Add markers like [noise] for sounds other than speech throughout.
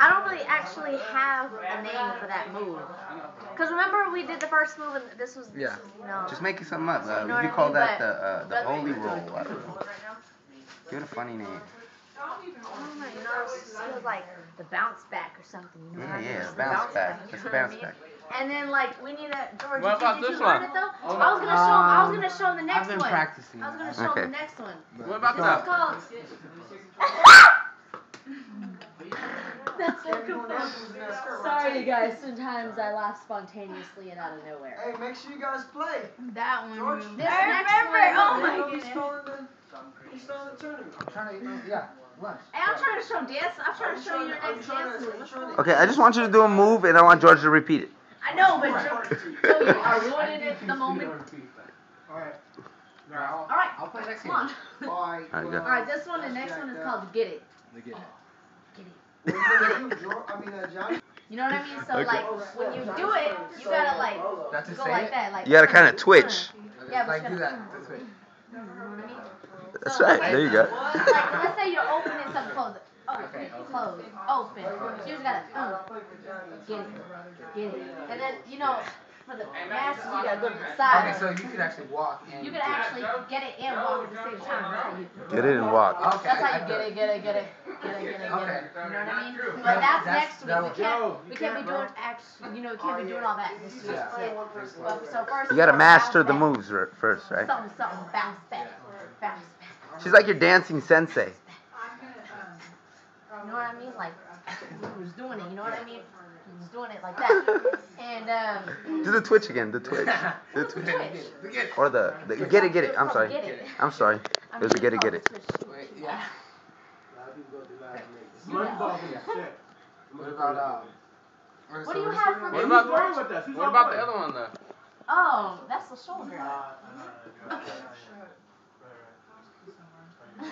I don't really actually have a name for that move. Cause remember we did the first move and this was this Yeah. was, you know. Just make something up. Uh, You know you what I call mean? that the uh, the holy roll. I don't know. Give it a funny name. I don't know, you know, it just feels like the bounce back or something. You know Yeah, I mean? yeah, Just the bounce back. you That's know a what I bounce mean? back. And then like we need a George. What did you, about did this you learn one? it though? I was gonna show him. I was gonna show him the next I've been one. practicing. I was gonna show him Okay. the next one. What about This that? is called. [laughs] [laughs] That's so confusing. Sorry, you guys. Sometimes I laugh spontaneously and out of nowhere. Hey, make sure you guys play. That one. George, moved. This I next remember. one- Oh my Who's goodness. starting the, who's starting the tournament? I'm trying to, yeah, lunch. Hey, I'm trying to show dance. I'm trying to show you your next dance move. I'm trying going to- on? Okay, I just want you to do a move, and I want George to repeat it. I know, but so you are ruining it the moment. Alright. I'll, All right, I'll play next come on. game. Bye. Alright, go. All right, this one, the next one is called Get It. Look at it. Oh, what are you gonna do, George? I mean, Johnny? You know what I mean? So Okay. like when you do it, you gotta like That's to go say like it? that, like. You gotta kind of uh, twitch. Yeah, but like you do gotta- that. That's it. You know what I mean? That's right. There you go. Like let's say you're opening something, close it. Oh, Okay, open. close, open. You just gotta uh, get it, get it, and then you know for the masters you gotta go to the side. Okay, so you could actually walk and. You can actually get it and walk at the same time. That's how you. Get it and walk. Okay. That's how you get it, get it, get it, get it, get it, get it. Okay. it. You know what I mean? But that's that's- next that week. We can't, we can't be doing act. You know, we can't be oh, doing all that. This is just Yeah. it. But, so first. You gotta master the moves first, right? Something, something, bounce back, bounce back. She's like your dancing sensei. You know what I mean? Like he was doing it. You know what I mean? He was doing it like that. And um. Do the twitch again. The twitch. The twitch. Twitch. Look at it. Or the, the get it, get it. I'm sorry. It. I'm sorry. I'm There's a get it, get it. this switch. Wait, yeah. You know. What about um? What do you have for What me? about What about the other one though? Oh, that's the shoulder.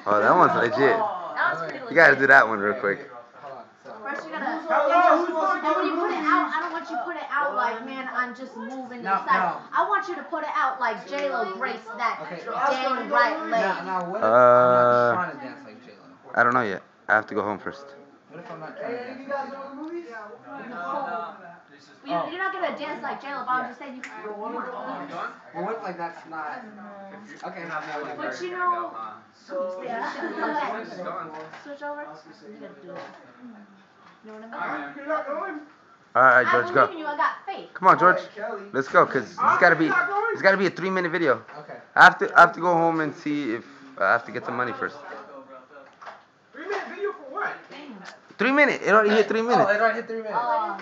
Oh, that one's legit. That was pretty legit. You gotta do that one real quick. Hold on. So, First you gotta. Hello, who's And when you put it out, I don't want you to put it out like, man, I'm just moving No, this side. no. I want you to put it out like J Lo breaks that Okay. dang right leg. now, now what if Uh, I'm not trying to dance like J Lo? I don't know yet. I have to go home first. What if I'm not trying to Hey, dance? you like guys J-Lo? know the movies? You, you're dance like J Lo, but I'm just saying you can. You want Well, what if like that's not? Okay. But you know, So, yeah, like that. Switch over. You gotta do it. You know what I mean? you're not going? All right, George, believe go. you. I got faith. Come on, George. Alright, Kellie. Let's go, cause it's gotta be, it's gotta be a three minute video. Okay. I have to, I have to go home and see if I have to get some money first. Three minute video for what? Three minute. It already hit three minutes. Oh, it already hit three minutes. Uh,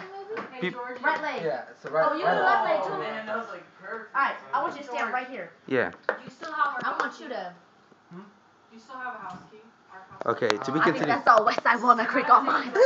Peop- right leg. Yeah. So right. Oh, you right do left leg too. Man, that was like perfect. Alright, I want you to stand right here. Yeah. You still have our I want you to. Hmm? You still have a house key? Our house Okay. To be I think continued. that's all West Side Walnut Creek on mine. [laughs]